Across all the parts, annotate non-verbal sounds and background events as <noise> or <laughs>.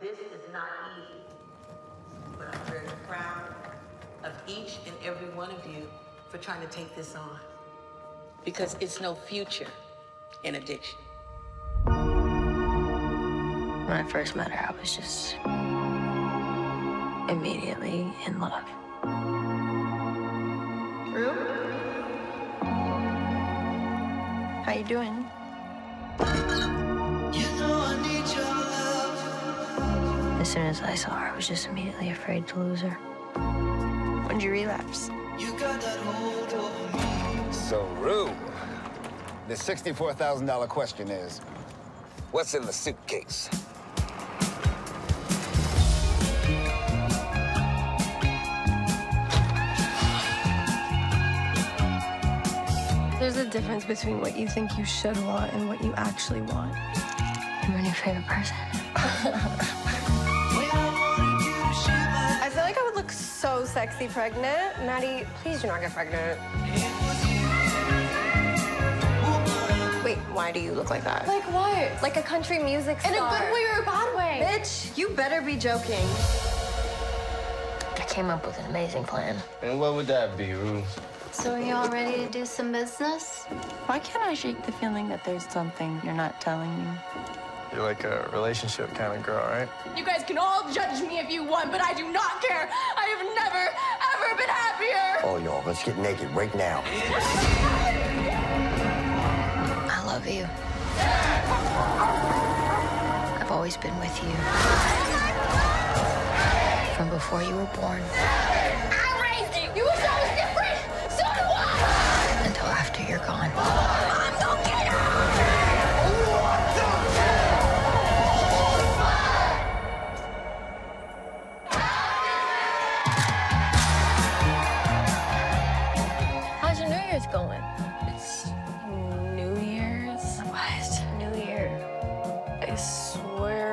This is not easy, but I'm very proud of each and every one of you for trying to take this on. Because it's no future in addiction. When I first met her, I was just immediately in love. Rue? How you doing? As soon as I saw her, I was just immediately afraid to lose her. When'd you relapse? So, Rue, the $64,000 question is, what's in the suitcase? There's a difference between what you think you should want and what you actually want. I'm your new favorite person. <laughs> sexy pregnant. Maddie, please do not get pregnant. Wait, why do you look like that? Like what? Like a country music star. In a good way or a bad way? Bitch, you better be joking. I came up with an amazing plan. And what would that be, Rue? So are y'all ready to do some business? Why can't I shake the feeling that there's something you're not telling me? You're like a relationship kind of girl, right? You guys can all judge me if you want, but I do not care. Let's get naked right now. I love you. I've always been with you. From before you were born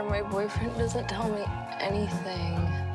my boyfriend doesn't tell me anything.